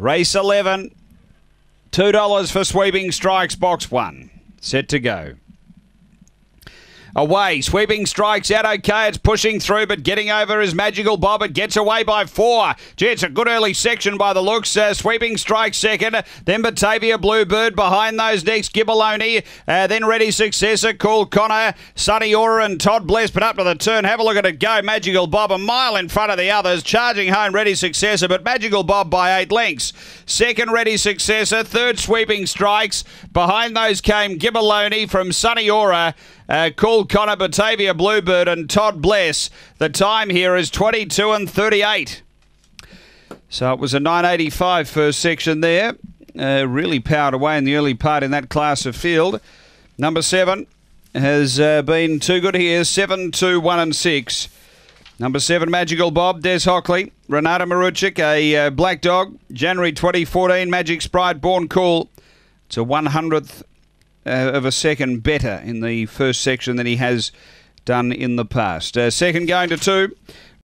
Race 11. $2 for sweeping strikes, box one. Set to go. Away, sweeping strikes out okay. It's pushing through, but getting over is Magical Bob. It gets away by four. Gee, it's a good early section by the looks. Uh, sweeping strikes second, then Batavia Bluebird behind those next. Gibbaloni, uh, then Ready Successor, Cool Connor, Sunny Aura, and Todd Bless. But up to the turn, have a look at it go. Magical Bob a mile in front of the others, charging home Ready Successor, but Magical Bob by eight lengths. Second Ready Successor, third Sweeping Strikes. Behind those came Gibbaloni from Sunny Aura. Uh, Cool Connor Batavia Bluebird and Todd Bless. The time here is 22 and 38. So it was a 985 first section there. Uh, really powered away in the early part in that class of field. Number seven has uh, been too good here. Seven, two, one, and six. Number seven, Magical Bob, Des Hockley, Renata Maruchik, a uh, black dog, January 2014, Magic Sprite, born cool. It's a 100th uh, of a second better in the first section than he has done in the past. Uh, second going to two,